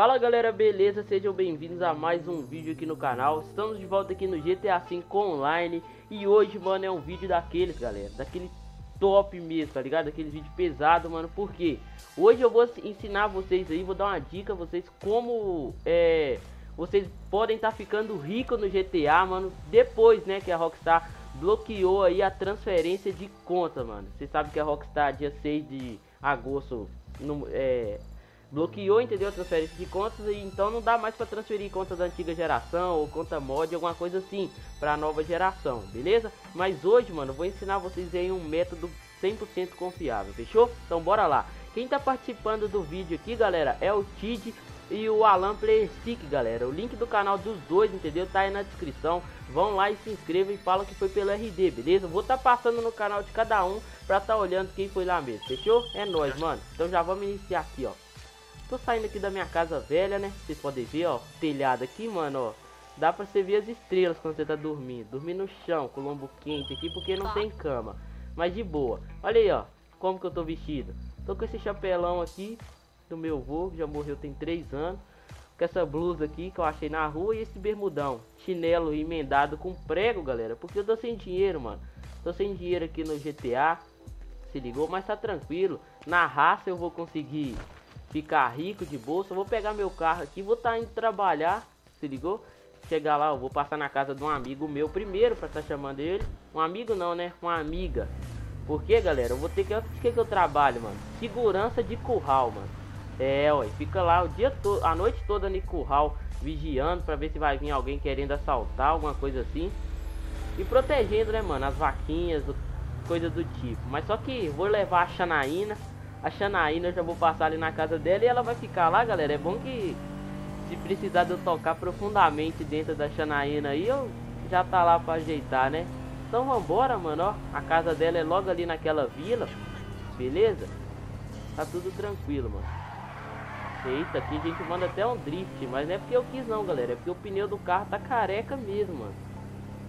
Fala galera, beleza? Sejam bem-vindos a mais um vídeo aqui no canal Estamos de volta aqui no GTA V Online E hoje, mano, é um vídeo daqueles, galera Daquele top mesmo, tá ligado? Aquele vídeo pesado, mano Por quê? Hoje eu vou ensinar vocês aí, vou dar uma dica a vocês Como, é... Vocês podem estar tá ficando rico no GTA, mano Depois, né, que a Rockstar bloqueou aí a transferência de conta, mano Você sabe que a Rockstar, dia 6 de agosto no, é, bloqueou, entendeu? A transferência de contas e então não dá mais para transferir conta da antiga geração ou conta mod, alguma coisa assim, para a nova geração, beleza? Mas hoje, mano, eu vou ensinar vocês aí um método 100% confiável, fechou? Então bora lá. Quem tá participando do vídeo aqui, galera, é o Tid e o Alan Playstick, galera. O link do canal dos dois, entendeu? Tá aí na descrição. Vão lá e se inscrevam e falam que foi pelo RD, beleza? Vou tá passando no canal de cada um pra tá olhando quem foi lá mesmo, fechou? É nóis, mano. Então já vamos iniciar aqui, ó. Tô saindo aqui da minha casa velha, né? Vocês podem ver, ó, telhado aqui, mano, ó. Dá pra você ver as estrelas quando você tá dormindo. Dormir no chão, com lombo quente aqui, porque não tem cama. Mas de boa. Olha aí, ó, como que eu tô vestido. Tô com esse chapelão aqui do meu avô, que já morreu tem 3 anos. Com essa blusa aqui que eu achei na rua e esse bermudão. Chinelo emendado com prego, galera. Porque eu tô sem dinheiro, mano. Tô sem dinheiro aqui no GTA. Se ligou? Mas tá tranquilo. Na raça eu vou conseguir ficar rico de bolsa. vou pegar meu carro aqui, vou estar tá indo trabalhar, se ligou? Chegar lá, eu vou passar na casa de um amigo meu primeiro para estar tá chamando ele. Um amigo não, né? Uma amiga. Porque, galera, eu vou ter que... O que, que eu trabalho, mano? Segurança de curral, mano. É, ó, fica lá o dia todo, a noite toda no curral, vigiando para ver se vai vir alguém querendo assaltar, alguma coisa assim. E protegendo, né, mano, as vaquinhas, coisa do tipo. Mas só que vou levar a Xanaína a Xanaína, eu já vou passar ali na casa dela e ela vai ficar lá, galera. É bom que se precisar de eu tocar profundamente dentro da Xanaína aí, eu já tá lá pra ajeitar, né? Então vambora, mano, ó. A casa dela é logo ali naquela vila, beleza? Tá tudo tranquilo, mano. Eita, aqui a gente manda até um drift, mas não é porque eu quis não, galera. É porque o pneu do carro tá careca mesmo, mano.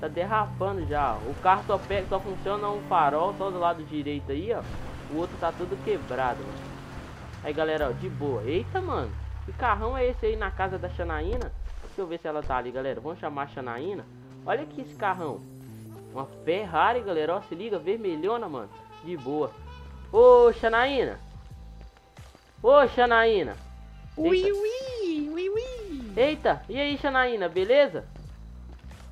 Tá derrapando já. O carro só, pega, só funciona um farol, só do lado direito aí, ó. O outro tá todo quebrado, mano. Aí, galera, ó, de boa. Eita, mano. Que carrão é esse aí na casa da Xanaína? Deixa eu ver se ela tá ali, galera. Vamos chamar a Xanaína. Olha aqui esse carrão. Uma Ferrari, galera. Ó, se liga. Vermelhona, mano. De boa. Ô, Xanaína. Ô, Xanaína. Ui, ui, ui, ui. Eita, e aí, Xanaína, beleza?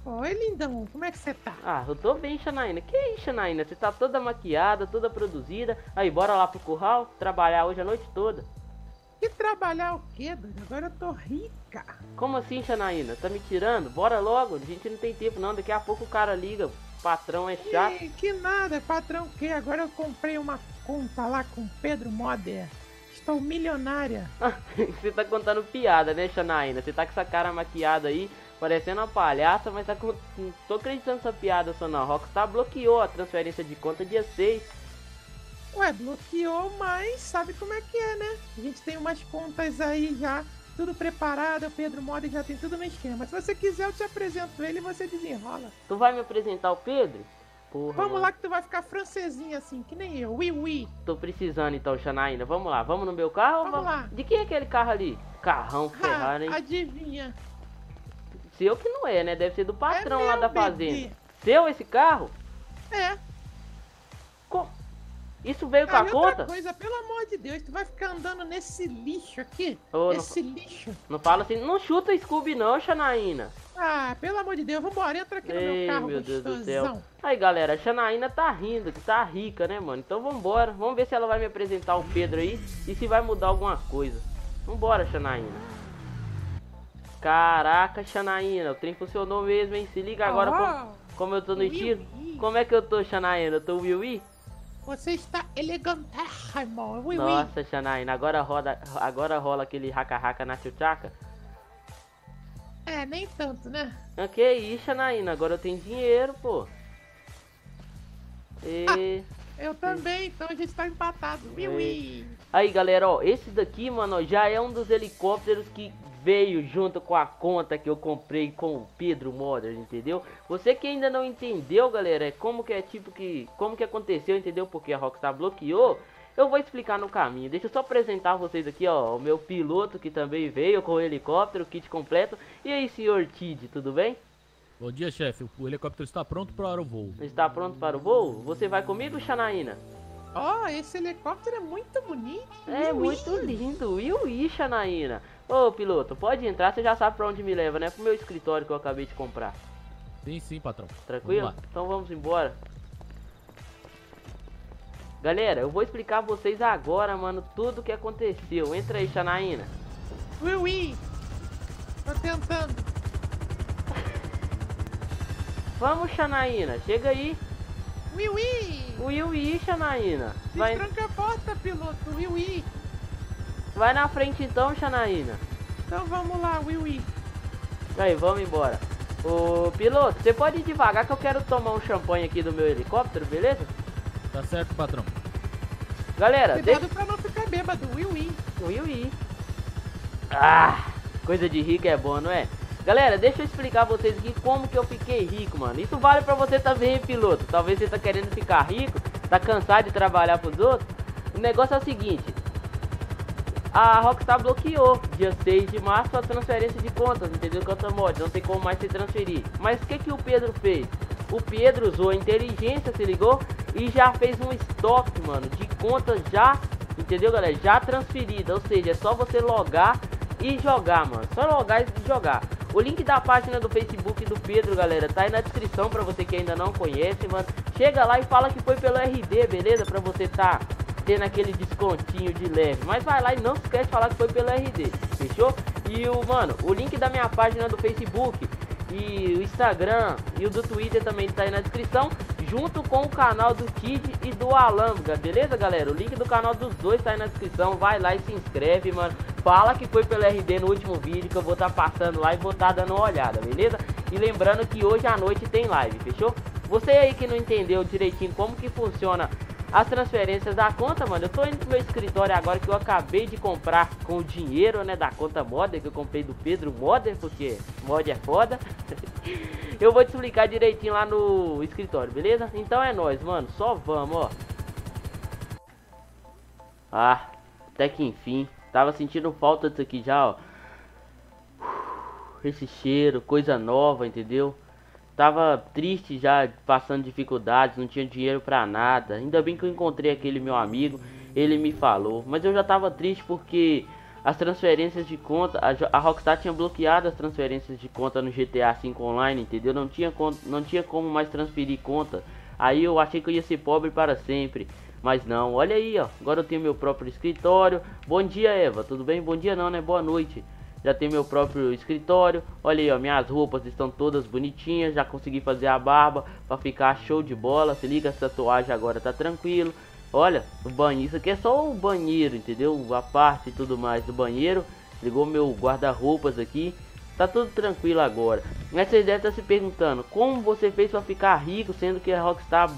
Oi, lindão, como é que você tá? Ah, eu tô bem, Xanaína. Que aí, Xanaína? Você tá toda maquiada, toda produzida. Aí, bora lá pro curral trabalhar hoje a noite toda. E trabalhar o quê, doido? Agora eu tô rica. Como assim, Xanaína? Tá me tirando? Bora logo, a gente não tem tempo não. Daqui a pouco o cara liga. O patrão é chato. E, que nada, patrão o quê? Agora eu comprei uma conta lá com Pedro Moder. Estou milionária. você tá contando piada, né, Xanaína? Você tá com essa cara maquiada aí parecendo uma palhaça, mas tá com... não tô acreditando nessa piada só não. Rockstar bloqueou a transferência de conta dia 6. Ué, bloqueou, mas sabe como é que é, né? A gente tem umas contas aí já, tudo preparado, o Pedro Mori já tem tudo no esquema. Se você quiser, eu te apresento ele e você desenrola. Tu vai me apresentar o Pedro? Porra, vamos mano. lá que tu vai ficar francesinha assim, que nem eu. Oui, oui. Tô precisando então, Xanaína. Vamos lá, vamos no meu carro? Vamos, vamos... lá. De quem é aquele carro ali? Carrão Ferrari, hein? Adivinha. Seu que não é, né? Deve ser do patrão é lá da fazenda. Seu esse carro? É. Co Isso veio ah, com a conta? coisa, pelo amor de Deus, tu vai ficar andando nesse lixo aqui? Oh, esse não, lixo. Não fala assim, não chuta o Scooby não, Xanaína. Ah, pelo amor de Deus, vambora, entra aqui no Ei, meu carro, meu Deus do céu. Aí, galera, a Xanaína tá rindo, que tá rica, né, mano? Então vambora, vamos ver se ela vai me apresentar o Pedro aí e se vai mudar alguma coisa. Vambora, Xanaína. Caraca, Xanaína, o trem funcionou mesmo, hein? Se liga agora como, como, eu tô no estilo. Como é que eu tô, Xanaína? Eu tô Will Você está elegantérrimo, Will Nossa, Xanaína, agora, roda, agora rola aquele raca-raca na chuchaca? É, nem tanto, né? Ah, que isso, Xanaína, agora eu tenho dinheiro, pô. E... Ah, eu também, então a gente tá empatado. Will Aí, galera, ó, esse daqui, mano, já é um dos helicópteros que veio junto com a conta que eu comprei com o Pedro Modas, entendeu? Você que ainda não entendeu, galera, é como que é tipo que como que aconteceu, entendeu? Porque a Rockstar bloqueou. Eu vou explicar no caminho. Deixa eu só apresentar vocês aqui, ó, o meu piloto que também veio com o helicóptero, kit completo. E aí, senhor Tid, tudo bem? Bom dia, chefe. O helicóptero está pronto para o voo. Está pronto para o voo? Você vai comigo, Xanaína? Ó, oh, esse helicóptero é muito bonito. É muito lindo. E o Xanaína? Ô, piloto, pode entrar, você já sabe pra onde me leva, né? Pro meu escritório que eu acabei de comprar. Sim, sim, patrão. Tranquilo? Vamos então vamos embora. Galera, eu vou explicar pra vocês agora, mano, tudo o que aconteceu. Entra aí, Xanaína. Ui, ui. Tô tentando. Vamos, Xanaína, chega aí. Ui, ui. Ui, ui, Xanaína. Vai... Tranca a porta, piloto. Ui, ui. Vai na frente então, Xanaína. Então vamos lá, Will. Ui. Aí, vamos embora. Ô, piloto, você pode ir devagar que eu quero tomar um champanhe aqui do meu helicóptero, beleza? Tá certo, patrão. Galera, Cuidado deixa... pra não ficar bêbado, Will. Ui. Will, ui. Ah, coisa de rico é bom, não é? Galera, deixa eu explicar pra vocês aqui como que eu fiquei rico, mano. Isso vale pra você também, piloto. Talvez você tá querendo ficar rico, tá cansado de trabalhar pros outros. O negócio é o seguinte, a Rockstar bloqueou dia 6 de março a transferência de contas, entendeu? Conta mod, não tem como mais se transferir. Mas o que, que o Pedro fez? O Pedro usou a inteligência, se ligou? E já fez um estoque, mano, de contas já, entendeu, galera? Já transferida, ou seja, é só você logar e jogar, mano. Só logar e jogar. O link da página do Facebook do Pedro, galera, tá aí na descrição pra você que ainda não conhece, mano. Chega lá e fala que foi pelo RD, beleza? Pra você tá tendo aquele descontinho de leve. Mas vai lá e não esquece de falar que foi pelo RD, fechou? E o, mano, o link da minha página do Facebook e o Instagram e o do Twitter também tá aí na descrição, junto com o canal do Kid e do Alambra, beleza, galera? O link do canal dos dois tá aí na descrição, vai lá e se inscreve, mano. Fala que foi pelo RD no último vídeo que eu vou estar tá passando lá e vou estar tá dando uma olhada, beleza? E lembrando que hoje à noite tem live, fechou? Você aí que não entendeu direitinho como que funciona as transferências da conta, mano. Eu tô indo pro meu escritório agora que eu acabei de comprar com o dinheiro, né, da conta Modder, que eu comprei do Pedro Modder, porque mod é foda. eu vou te explicar direitinho lá no escritório, beleza? Então é nóis, mano. Só vamos, ó. Ah, até que enfim. Tava sentindo falta disso aqui já, ó. Esse cheiro, coisa nova, entendeu? Tava triste já, passando dificuldades, não tinha dinheiro pra nada. Ainda bem que eu encontrei aquele meu amigo, ele me falou. Mas eu já tava triste porque as transferências de conta, a, Rockstar tinha bloqueado as transferências de conta no GTA V Online, entendeu? Não tinha, não tinha como mais transferir conta. Aí eu achei que eu ia ser pobre para sempre. Mas não, olha aí, ó. Agora eu tenho meu próprio escritório. Bom dia, Eva. Tudo bem? Bom dia não, né? Boa noite já tem meu próprio escritório. Olha aí, ó, minhas roupas estão todas bonitinhas, já consegui fazer a barba para ficar show de bola. Se liga, essa tatuagem agora tá tranquilo. Olha, o banheiro, isso aqui é só o banheiro, entendeu? A parte e tudo mais do banheiro. Ligou meu guarda-roupas aqui. Tá tudo tranquilo agora. Mas vocês devem estar se perguntando, como você fez para ficar rico, sendo que a Rockstar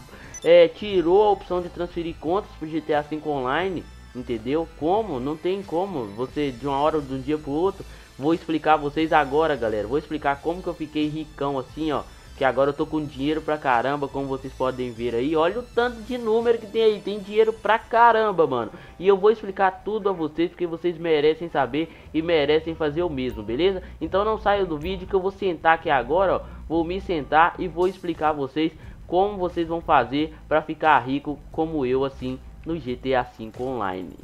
é, tirou a opção de transferir contas pro GTA V Online? Entendeu? Como? Não tem como. Você de uma hora de um dia pro outro. Vou explicar vocês agora, galera. Vou explicar como que eu fiquei ricão assim, ó. Que agora eu tô com dinheiro pra caramba, como vocês podem ver aí. Olha o tanto de número que tem aí. Tem dinheiro pra caramba, mano. E eu vou explicar tudo a vocês, porque vocês merecem saber e merecem fazer o mesmo, beleza? Então não saiam do vídeo que eu vou sentar aqui agora, ó. Vou me sentar e vou explicar a vocês como vocês vão fazer pra ficar rico como eu, assim, no GTA V Online.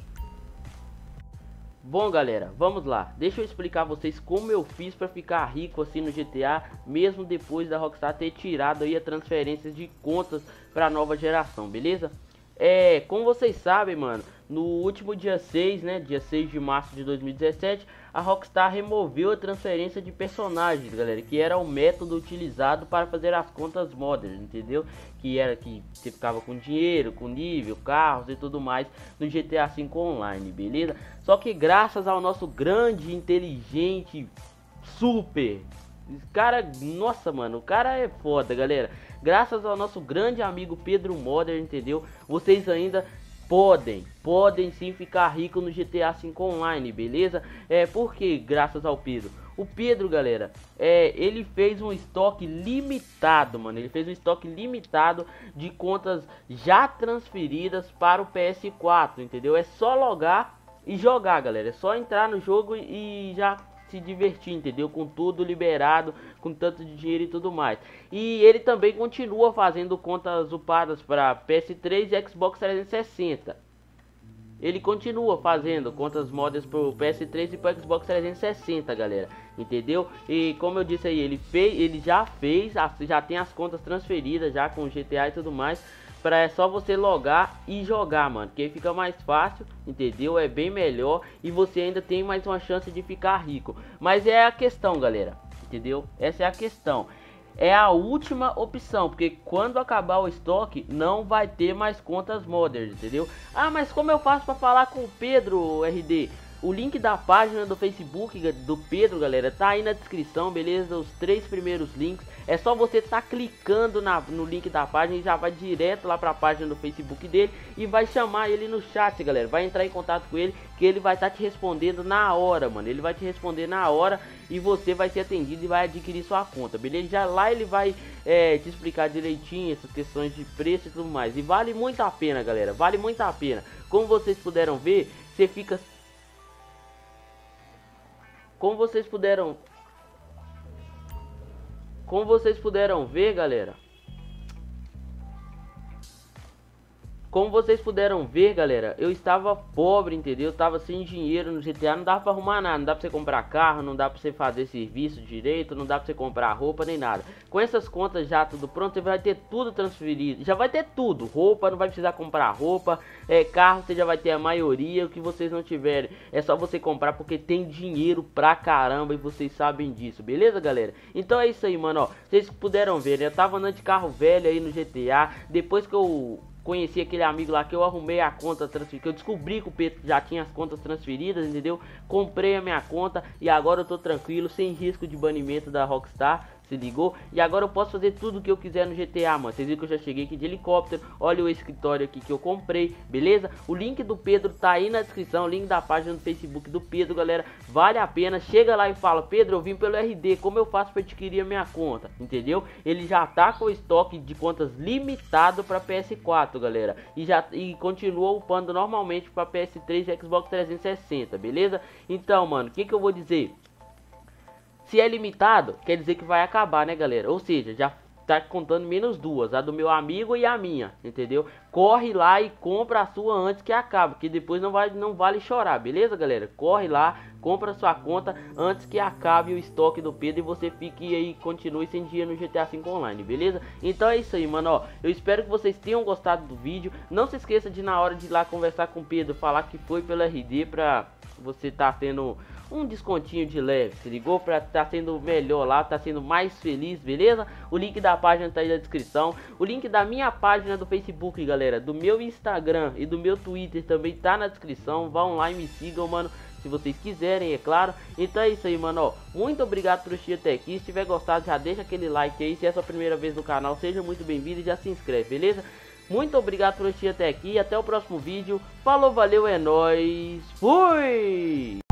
Bom galera, vamos lá, deixa eu explicar a vocês como eu fiz para ficar rico assim no GTA, mesmo depois da Rockstar ter tirado aí a transferências de contas para a nova geração, beleza? É, como vocês sabem, mano, no último dia 6, né, dia 6 de março de 2017, a Rockstar removeu a transferência de personagens, galera, que era o método utilizado para fazer as contas modernas, entendeu? Que era que você ficava com dinheiro, com nível, carros e tudo mais no GTA V Online, beleza? Só que graças ao nosso grande, inteligente, super cara, nossa, mano, o cara é foda, galera. Graças ao nosso grande amigo Pedro Modern, entendeu? Vocês ainda podem, podem sim ficar rico no GTA V Online, beleza? É porque graças ao Pedro. O Pedro, galera, é, ele fez um estoque limitado, mano. Ele fez um estoque limitado de contas já transferidas para o PS4, entendeu? É só logar e jogar, galera. É só entrar no jogo e já se divertir, entendeu? Com tudo liberado, com tanto de dinheiro e tudo mais. E ele também continua fazendo contas upadas para PS3 e Xbox 360. Ele continua fazendo contas modas pro PS3 e pro Xbox 360, galera. Entendeu? E como eu disse aí, ele fez, ele já fez, já tem as contas transferidas já com GTA e tudo mais para é só você logar e jogar, mano. Que fica mais fácil, entendeu? É bem melhor e você ainda tem mais uma chance de ficar rico. Mas é a questão, galera, entendeu? Essa é a questão. É a última opção, porque quando acabar o estoque, não vai ter mais contas modders, entendeu? Ah, mas como eu faço para falar com o Pedro RD? O link da página do Facebook do Pedro, galera, tá aí na descrição, beleza? Os três primeiros links. É só você tá clicando na, no link da página e já vai direto lá pra página do Facebook dele e vai chamar ele no chat, galera. Vai entrar em contato com ele que ele vai estar tá te respondendo na hora, mano. Ele vai te responder na hora e você vai ser atendido e vai adquirir sua conta, beleza? Já lá ele vai é, te explicar direitinho essas questões de preço e tudo mais. E vale muito a pena, galera. Vale muito a pena. Como vocês puderam ver, você fica como vocês puderam Como vocês puderam ver, galera Como vocês puderam ver, galera, eu estava pobre, entendeu? Eu estava sem dinheiro no GTA, não dá pra arrumar nada, não dá pra você comprar carro, não dá pra você fazer serviço direito, não dá pra você comprar roupa nem nada. Com essas contas já tudo pronto, você vai ter tudo transferido, já vai ter tudo, roupa, não vai precisar comprar roupa, é, carro você já vai ter a maioria, o que vocês não tiverem, é só você comprar porque tem dinheiro pra caramba e vocês sabem disso, beleza, galera? Então é isso aí, mano, ó, vocês puderam ver, né? Eu tava andando de carro velho aí no GTA, depois que eu conheci aquele amigo lá que eu arrumei a conta transferida, que eu descobri que o Pedro já tinha as contas transferidas, entendeu? Comprei a minha conta e agora eu tô tranquilo, sem risco de banimento da Rockstar se ligou? E agora eu posso fazer tudo que eu quiser no GTA, mano. Vocês viram que eu já cheguei aqui de helicóptero. Olha o escritório aqui que eu comprei, beleza? O link do Pedro tá aí na descrição, o link da página do Facebook do Pedro, galera. Vale a pena. Chega lá e fala, Pedro, eu vim pelo RD, como eu faço para adquirir a minha conta? Entendeu? Ele já tá com o estoque de contas limitado para PS4, galera. E já e continua upando normalmente para PS3 e Xbox 360, beleza? Então, mano, o que que eu vou dizer? Se é limitado, quer dizer que vai acabar, né, galera? Ou seja, já tá contando menos duas, a do meu amigo e a minha, entendeu? Corre lá e compra a sua antes que acabe, que depois não vai não vale chorar, beleza, galera? Corre lá, compra a sua conta antes que acabe o estoque do Pedro e você fique aí continue sem dinheiro no GTA V Online, beleza? Então é isso aí, mano, ó. Eu espero que vocês tenham gostado do vídeo. Não se esqueça de na hora de ir lá conversar com o Pedro, falar que foi pelo RD pra você tá tendo um descontinho de leve, se ligou? Pra tá sendo melhor lá, tá sendo mais feliz, beleza? O link da página tá aí na descrição. O link da minha página do Facebook, galera, do meu Instagram e do meu Twitter também tá na descrição. Vão lá e me sigam, mano. Se vocês quiserem, é claro. Então é isso aí, mano. Ó, muito obrigado por assistir até aqui. Se tiver gostado, já deixa aquele like aí. Se é a sua primeira vez no canal, seja muito bem-vindo e já se inscreve, beleza? Muito obrigado por assistir até aqui. Até o próximo vídeo. Falou, valeu, é nóis. Fui!